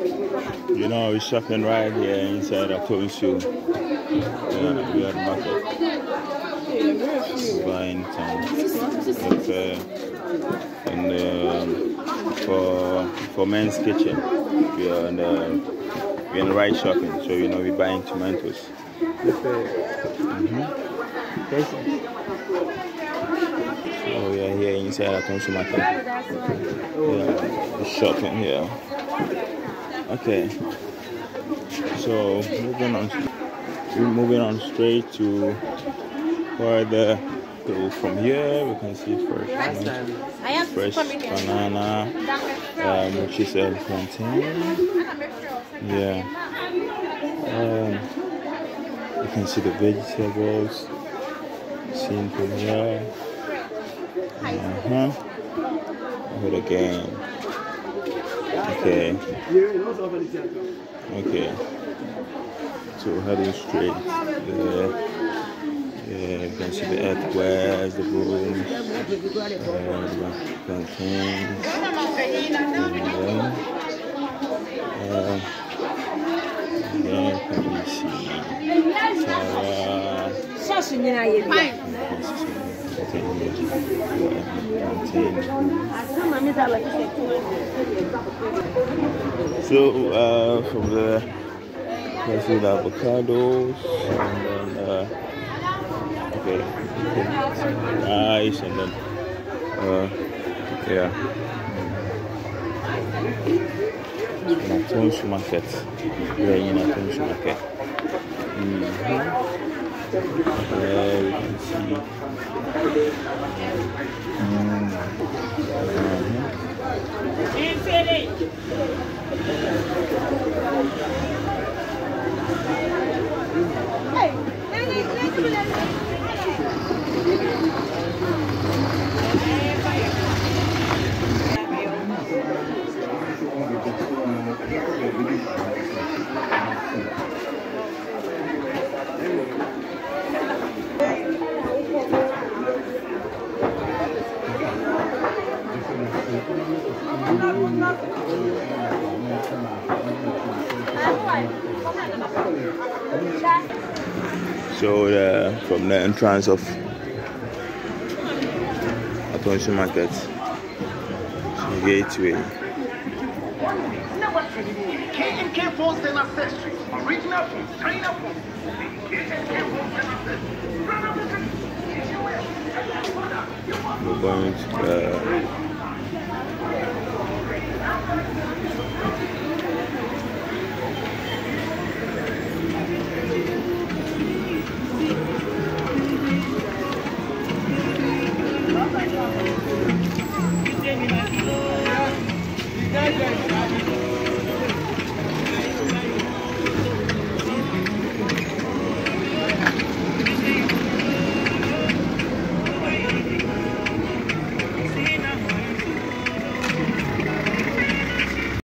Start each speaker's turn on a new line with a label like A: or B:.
A: You know, we're shopping right here inside of Tomisu. Yeah, we are market. Buying some okay. and um, for for men's kitchen. We are in the we're in the right shopping, so you know we're buying tomatoes. Mm-hmm. So we are here inside a consumer market. Yeah, shopping here. Okay. So moving on, we're moving on straight to where the go from here. We can see fresh, fresh banana, um, which is a plantain. Yeah. Um, you can see the vegetables. Simple here. Uh huh. Hold again. Okay. Okay. So heading straight there. Yeah, you can see the earthquakes, the brooms, uh, the plantains. And, uh, yeah, can see Tara? So uh, from the let's see the avocados and then uh, okay, rice and then uh, yeah. Natun's market. We're in Natun's market. Mm -hmm. There you can see. Mm. So uh, from the entrance of Atonsu Market, so gateway.
B: K&K Phones and Accessories, original phones, China phones. Phones and Accessories.
A: We're going to uh,